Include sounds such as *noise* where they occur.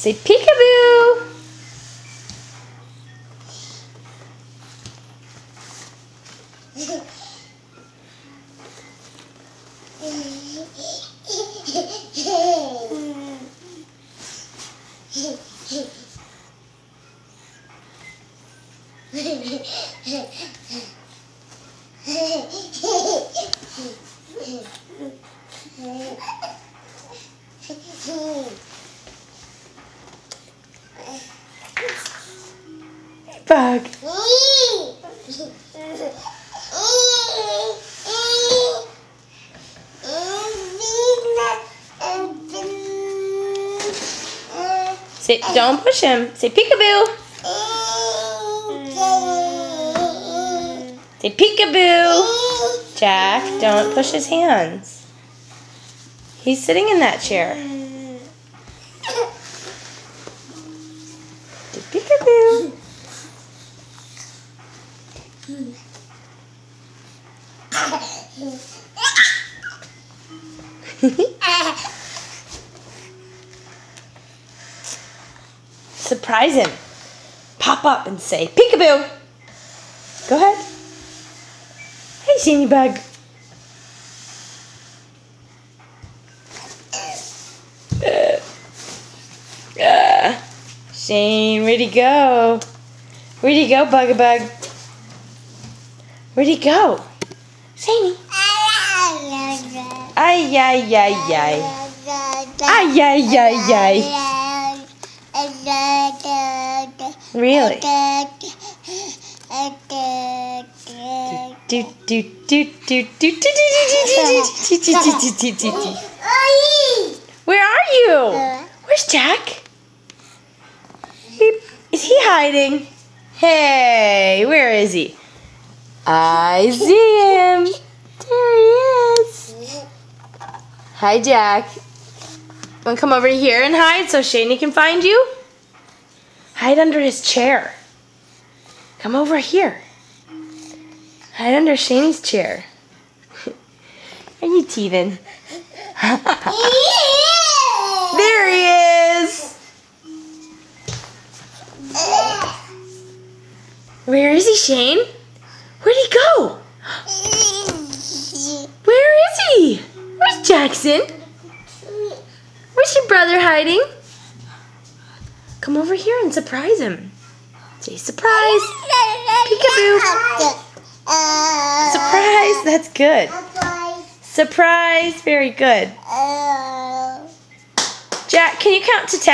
Say peekaboo. *laughs* Bug. Say, don't push him. Say peekaboo. Say peekaboo. Jack, don't push his hands. He's sitting in that chair. *laughs* Surprise him. Pop up and say peekaboo. Go ahead. Hey, Shiny Bug. Shane, where'd he go? Where'd he go, Bugabug? Where'd he go? Shane. Ay, ay, ay, ay. Ay, ay, ay, ay. Really? Do, do, do, do, do, do, do, do, do. Where are you? Where's Jack? Is he hiding? Hey, where is he? I see him. There he is. Hi, Jack. Want to come over here and hide so Shani can find you? Hide under his chair. Come over here. Hide under Shani's chair. *laughs* Are you teething? *laughs* there he is. Where is he, Shane? He go? Where is he? Where's Jackson? Where's your brother hiding? Come over here and surprise him. Say surprise. Peekaboo. Surprise. That's good. Surprise. Very good. Jack, can you count to ten?